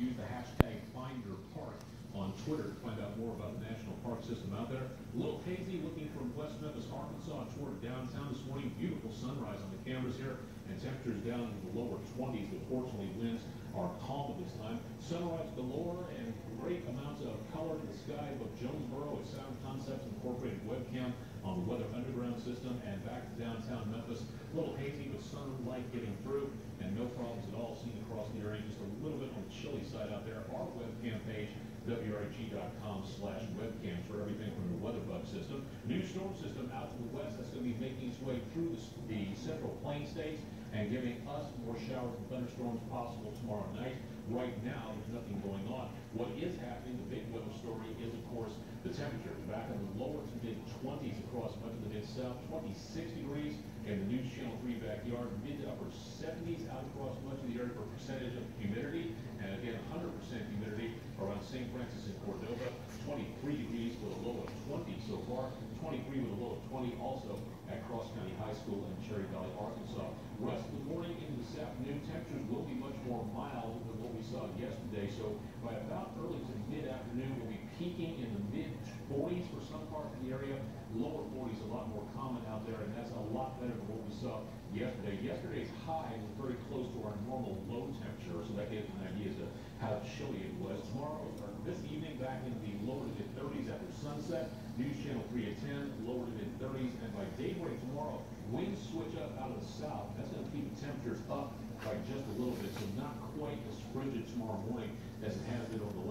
use the hashtag FindYourPark on Twitter to find out more about the national park system out there. A little hazy looking from West Memphis, Arkansas toward downtown this morning. Beautiful sunrise on the cameras here and temperatures down in the lower 20s, but fortunately winds are calm at this time. Sunrise galore and great amounts of color in the sky, but Jonesboro with Sound Concepts incorporated webcam on the Weather Underground system and back to downtown Memphis. A little hazy with sunlight getting through and no problems at all seen across the area. Just a little bit on the page, wreg.com slash webcams for everything from the WeatherBug system. New storm system out to the west that's going to be making its way through the, the central plain states and giving us more showers and thunderstorms possible tomorrow night. Right now, there's nothing going on. What is happening, the big weather story is, of course, the temperatures back in the lower to mid 20s across much of the mid south, 26 degrees in the News Channel 3 backyard, mid to upper 70s out across much of the area for percentage of humidity, and again, 100% humidity around St. Francis and Cordova, 23 degrees with a low of 20 so far, 23 with a low of 20 also at Cross County High School in Cherry Valley, Arkansas. Rest of the morning into this afternoon, temperatures will be much more mild than what we saw yesterday, so by about early to mid-afternoon, we'll be peaking in the mid-40s for some parts of the area. Lower 40s a lot more common out there, and that's a lot better than what we saw yesterday. Yesterday's high was very close to our normal low temperature, so that gives an idea as to how chilly it was. Tomorrow, or this evening, back in the lower to mid-30s after sunset. News Channel 3 at 10, lower to mid-30s, and by daybreak tomorrow, winds switch up out of the south. That's going to keep the temperatures up by just a little bit, so not quite as frigid tomorrow morning as it has been over the last